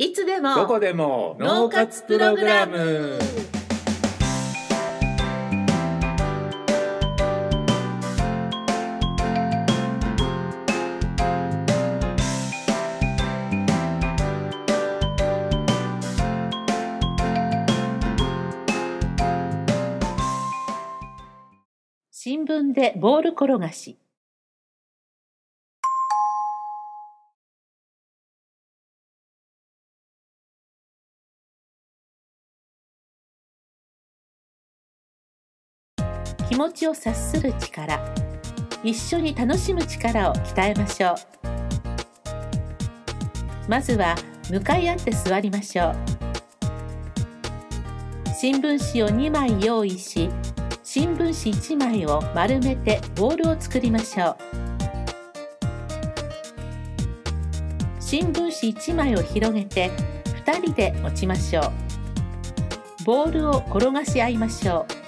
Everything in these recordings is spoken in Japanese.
いつでもどこでも脳活プログラム。新聞でボール転がし気持ちを察する力。一緒に楽しむ力を鍛えましょう。まずは向かい合って座りましょう。新聞紙を2枚用意し新聞紙1枚を丸めてボールを作りましょう。新聞紙1枚を広げて2人で持ちましょう。ボールを転がし合いましょう。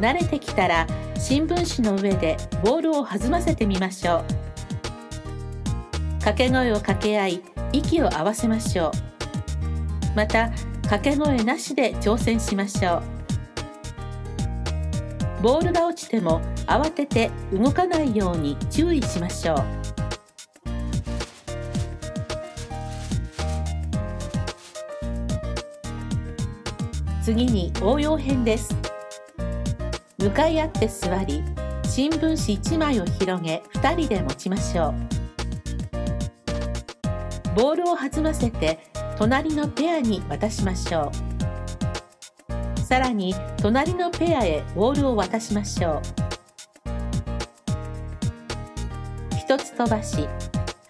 慣れてきたら新聞紙の上でボールを弾ませてみましょう。掛け声を掛け合い息を合わせましょう。また掛け声なしで挑戦しましょう。ボールが落ちても慌てて動かないように注意しましょう。次に応用編です。向かい合って座り新聞紙1枚を広げ2人で持ちましょう。ボールを弾ませて隣のペアに渡しましょう。さらに隣のペアへボールを渡しましょう。1つ飛ばし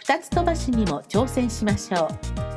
2つ飛ばしにも挑戦しましょう。